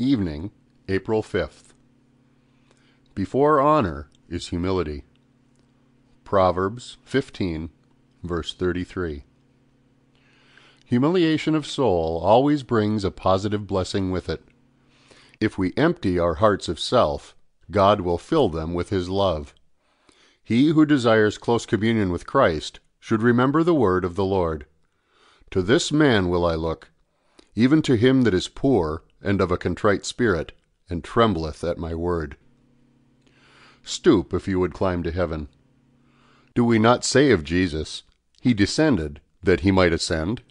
Evening, April 5th. Before honor is humility. Proverbs 15, verse 33. Humiliation of soul always brings a positive blessing with it. If we empty our hearts of self, God will fill them with His love. He who desires close communion with Christ should remember the word of the Lord. To this man will I look, even to him that is poor and of a contrite spirit, and trembleth at my word. Stoop if you would climb to heaven. Do we not say of Jesus, He descended that He might ascend?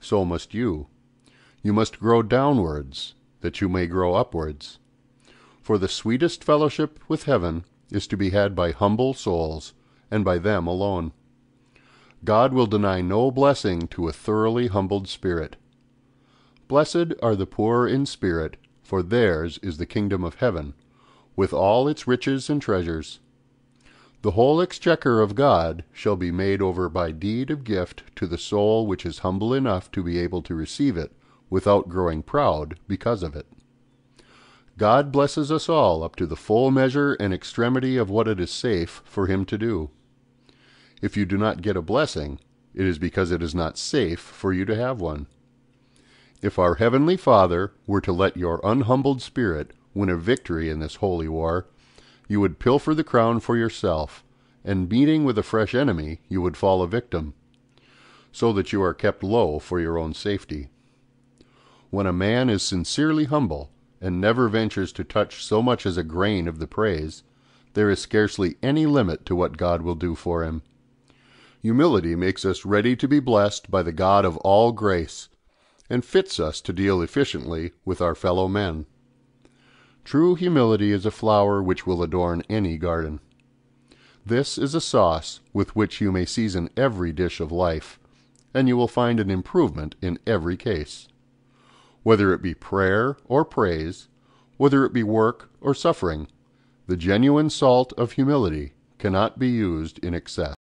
So must you. You must grow downwards that you may grow upwards. For the sweetest fellowship with heaven is to be had by humble souls, and by them alone. God will deny no blessing to a thoroughly humbled spirit. Blessed are the poor in spirit, for theirs is the kingdom of heaven, with all its riches and treasures. The whole exchequer of God shall be made over by deed of gift to the soul which is humble enough to be able to receive it without growing proud because of it. God blesses us all up to the full measure and extremity of what it is safe for Him to do. If you do not get a blessing, it is because it is not safe for you to have one. If our Heavenly Father were to let your unhumbled spirit win a victory in this holy war, you would pilfer the crown for yourself, and meeting with a fresh enemy, you would fall a victim, so that you are kept low for your own safety. When a man is sincerely humble, and never ventures to touch so much as a grain of the praise, there is scarcely any limit to what God will do for him. Humility makes us ready to be blessed by the God of all grace, and fits us to deal efficiently with our fellow men. True humility is a flower which will adorn any garden. This is a sauce with which you may season every dish of life, and you will find an improvement in every case. Whether it be prayer or praise, whether it be work or suffering, the genuine salt of humility cannot be used in excess.